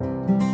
you